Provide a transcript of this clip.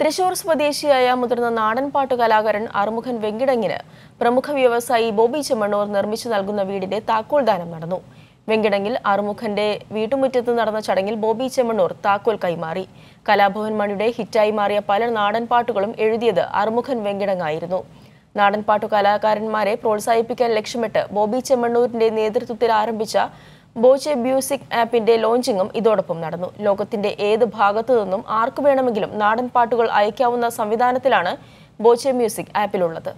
തൃശൂർ സ്വദേശിയായ മുതിർന്ന നാടൻപാട്ട് കലാകാരൻ അറുമുഖൻ വെങ്കിടങ്ങിന് പ്രമുഖ വ്യവസായി ബോബി ചെമ്മണ്ണൂർ നിർമ്മിച്ചു നൽകുന്ന വീടിന്റെ താക്കോൽ ദാനം നടന്നു. വെങ്കിടങ്ങിൽ അറുമുഖന്റെ വീട്ടുമുറ്റത്ത് നടന്ന ചടങ്ങിൽ ബോബി ചെമ്മണ്ണൂർ താക്കോൽ കൈമാറി. കലാഭവൻ മണിയുടെ ഹിറ്റായി മാറിയ പല നാടൻപാട്ടുകളും എഴുതിയത് അറുമുഖൻ വെങ്കിടങ്ങായിരുന്നു. നാടൻ പാട്ടു കലാകാരന്മാരെ പ്രോത്സാഹിപ്പിക്കാൻ ലക്ഷ്യമിട്ട് ബോബി ചെമ്മണ്ണൂരിന്റെ നേതൃത്വത്തിൽ ആരംഭിച്ച ബോച്ചെ മ്യൂസിക് ആപ്പിന്റെ ലോഞ്ചിങ്ങും ഇതോടൊപ്പം നടന്നു. ലോകത്തിന്റെ ഏത് ഭാഗത്തു നിന്നും ആർക്കു വേണമെങ്കിലും നാടൻ പാട്ടുകൾ അയക്കാവുന്ന സംവിധാനത്തിലാണ് ബോച്ചെ മ്യൂസിക് ആപ്പിലുള്ളത്.